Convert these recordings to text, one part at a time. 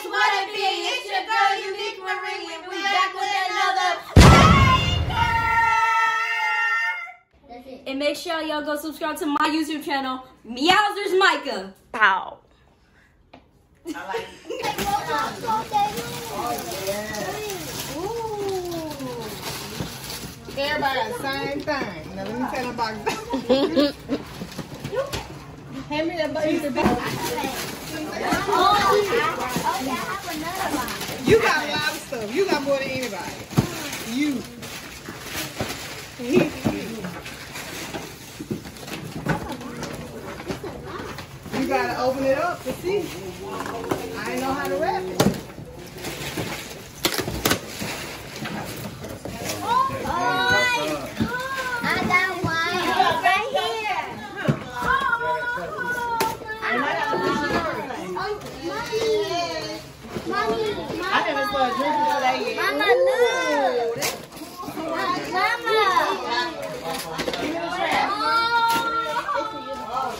is what it be. It's your girl, Unique Marie, and we back with another banger. And make sure y'all go subscribe to my YouTube channel, Meowsers Micah. Pow. Everybody, same thing. Now let me tell the box. Hand me that box. You got a lot of stuff. You got more than anybody. You. You gotta open it up to see. I know how to wrap it. Oh I got one right here. Mommy, I haven't started drinking today yet. Mama, look. Mama. I'm gonna have them looking like a gay African.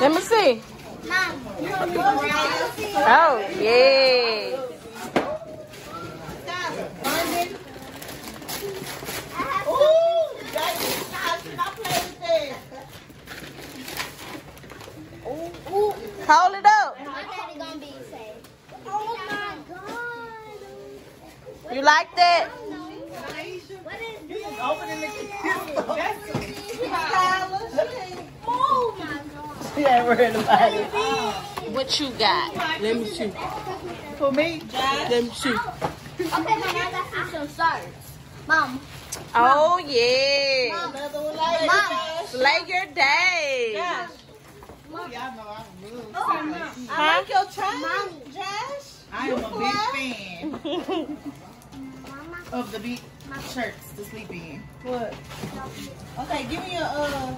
Let me see. Oh, yeah. Hold it up. Oh my god. You like that? What is this? Opening the Oh my god. She ain't worried about it. What you got? Let me shoot. For me, let me shoot. Okay, Mom, I got some shirts. Mom. Oh, yeah. Another one like that. Slay your day. Y'all know I love Oh, Huh? like your chain, Mommy. Josh. I am a big fan of the big shirts to sleep in. What? Okay, give me a uh.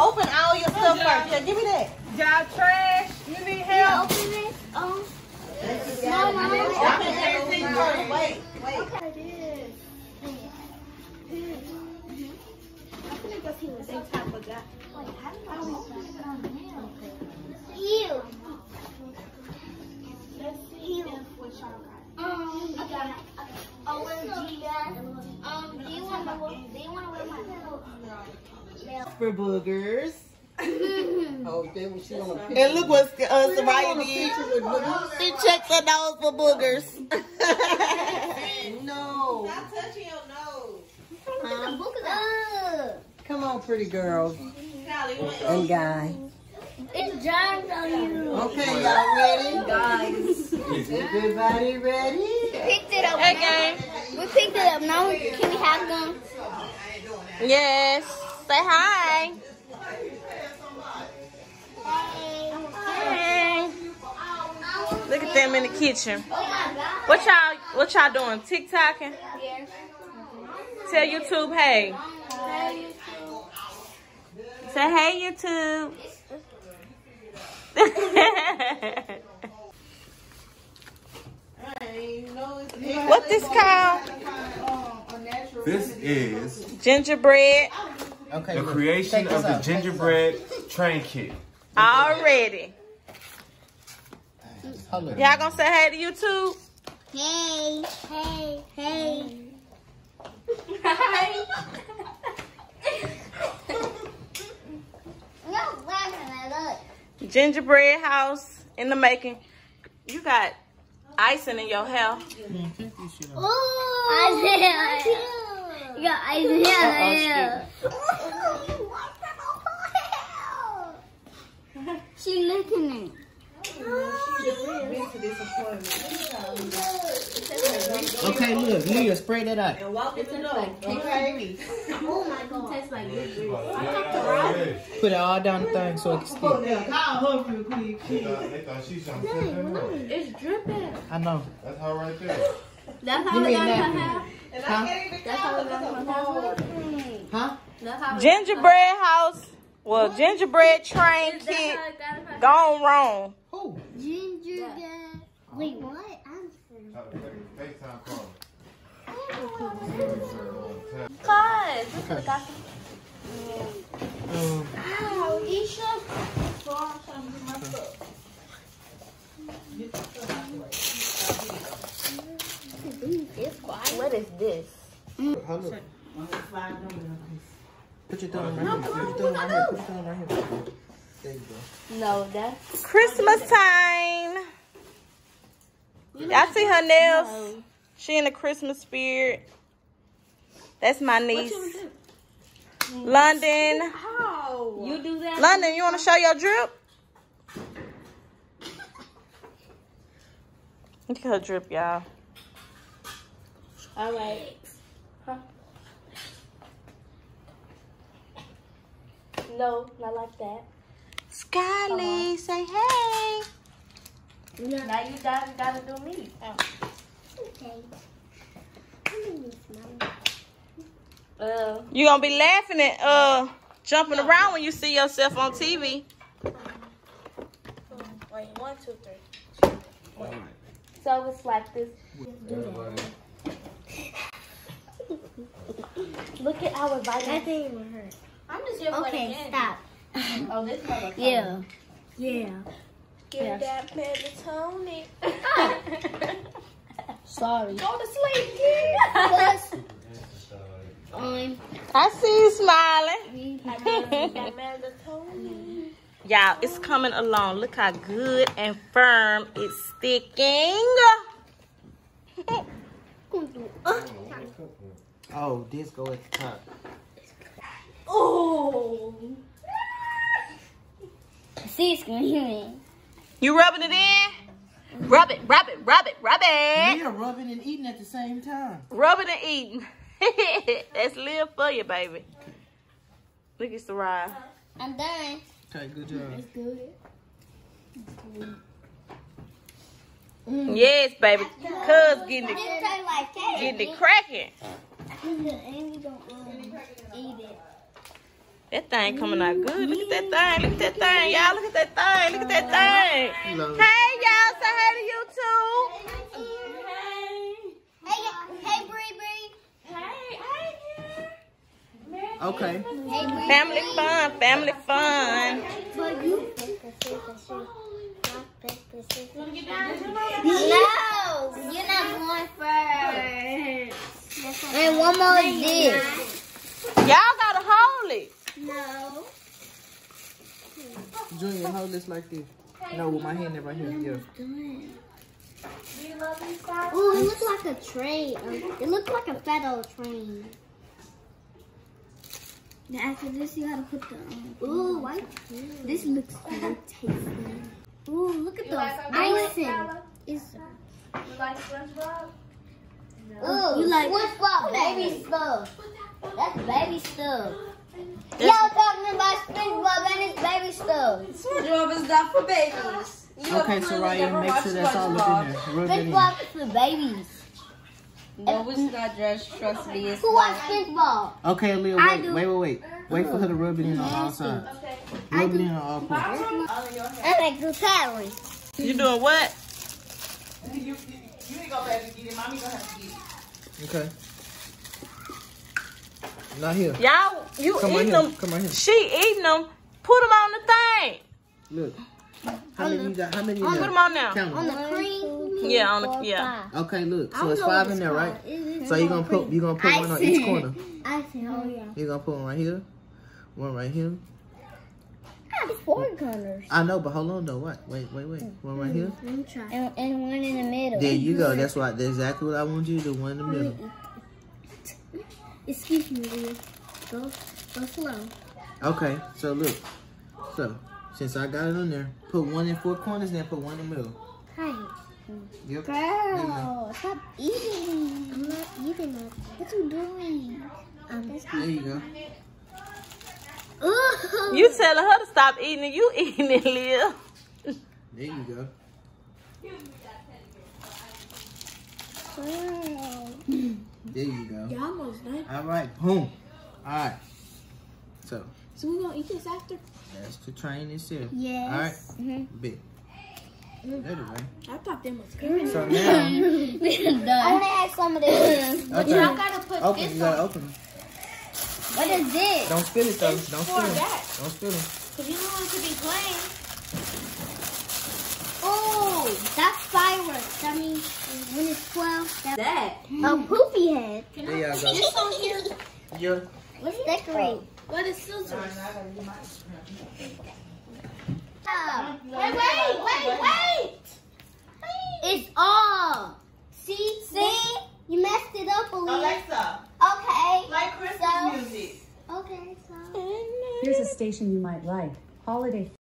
Open all your stuff first. Yeah, give me that. Y'all trash. You need Yeah, open it. Um, no, Mom. Open everything first. Wait, wait. Okay, this. I'm gonna go see what they type of guy. Wait, how do I Ew. Ew. For boogers. Oh, then when she on a And look what uh, Soraya did. She checked her nose for boogers. No. Stop touching your nose. The book is up. Come on, pretty girl Callie, you want- and guy. It's germs on you. Okay, y'all ready? Guys. Everybody ready? We Picked it up. Hey, now. We picked it up. Now can we have them? Yes. Say hi. Hey. Look at them in the kitchen. Oh my god. What y'all what y'all doing? TikToking? Yes. Tell YouTube hey. Hey, Say hey YouTube. what this called? This is Gingerbread Okay. the creation of the out. gingerbread train kit. already. Hold. Y'all gonna say hey to YouTube? Hey, hey, hey. No laughing at us. Gingerbread house in the making. You got icing in your hair. Ooh, Isaiah. You got Isaiah. She licking it. Okay, look, Leah, spray that out. And walk in the door. Okay. Oh my god. Tastes like Put it all down the thing so it can stick. Now, call her real quick. They thought, they something. It's dripping. I know. That's her right there. That's Give how me we a got her napkin. hair. And Huh? I can't That's how her. we got That's her a hair. Huh? That's how we Gingerbread house. Well, gingerbread train That's kit how we got her hair. gone wrong. Who? Ginger Wait, what? I'm Try to FaceTime call. Cause we could have got some. Um, Ow, Isha. Throw some in my foot. What is this? Hold up. Put your thumb right here. Put your thumb right here. Put your thumb right here. There you go. No, that's Christmas time. Y'all see her nails? She in the Christmas spirit. That's my niece. London. how you do that. London, you want to show your drip? Look at her drip, y'all. All right. Huh? No, not like that. Skyly, say hey. Now you gotta gotta do me. Okay. Uh, You gonna be laughing and uh jumping around when you see yourself on TV. wait, one, two, three. So it's like this. Look at our That vitamin. didn't even hurt. I'm just here for Okay, the candy. stop. Oh, this motherfucker. Yeah. Yeah. Give that melatonin. Sorry. Go to sleep, kid. Plus, um, I see you smiling. I need that melatonin. Y'all, it's coming along. Look how good and firm it's sticking. Oh, this go at the top. Oh. see, screaming. You rubbing it in? Rub it, rub it, rub it, rub it. Yeah, rubbing and eating at the same time. Rubbing and eating. That's live for you, baby. Look at Soraya. I'm done. Okay, good job. Good. Yes, baby. Cuz getting it, It tastes like cake. getting it cracking. And you don't eat it. That thing coming out good. Look at that thing. Look at that thing, y'all. Look at that thing. Look at that thing. Love. Hey, y'all. Say hey to YouTube. Hey, hey, Bree, Bree. Okay. Hey, Bree. Family fun. Family fun. No, you're not going first. And one more is this. Y'all gotta hold it. No. Junior, hold this like this. No, with my hand right here. Yeah. Oh, it looks like a train. It looks like a federal train. Now after this, you gotta put the. Um, Ooh, why? This looks so tasty. Ooh, look at those icing. It's, You like SpongeBob? Ooh, you like SpongeBob baby stuff. That's baby stuff. Y'all talking about SpongeBob and it's baby stuff. SpongeBob is not for babies. Okay, so Soraya, make sure that's all up in there. Rub it in. SpongeBob is for babies. No, it's not just trust me. It's Who watch SpongeBob? Okay, Leah, I wait, wait, wait, wait. Wait for her to rub it in on all sides. Rub it in on all parts. I like the calories. You doing what? Get it. Mommy gonna have to get it. Okay. Not here. Y'all, you Come on eating here. them. Come on here. She eating them. Put them on the thing. Look. How many you got? How many in Put them on now. Count On the cream. Yeah, on the yeah. Okay, look. So it's five in there, right? called. So you're gonna put you gonna put one on each corner. I see. Oh yeah. You're gonna put one right here, one right here. I four colors. I know, but hold on though. What? Wait, wait, wait. One right here. Let me try. And, and one in the middle. There you go. That's what. That's exactly what I want you to do. One in the middle. Excuse me, Leah. Go, go slow. Okay. So look. So since I got it on there, put one in four corners, then put one in the middle. Hi. Yep. There you. Girl, stop eating. I'm not eating it. What you doing? Um, There you go. Ooh. You telling her to stop eating and you eating it, Leah. There you go. There you go. Y'all almost done. All right. Boom. All right. So So we gonna eat this after? that's the train itself. Yes. All right. Mm-hmm. Big. Anyway. I thought them was good. So now. I want to have some of this. But y'all Okay. gotta put Open. this You gotta on. open. It. What is this? Don't spill it though. It's Don't spill it. that. Don't spill it. Cause you don't want it to be plain. Oh, that's fireworks. That means when it's 12, that's That. a poopy head. There y'all go. This on here. Yeah. Let's decorate. Oh, what is scissors? Oh, Wait, wait, wait, wait. It's all. See? See? You messed it up a little. Alexa, Okay. play Christmas So- music. Okay, so. Here's a station you might like. Holiday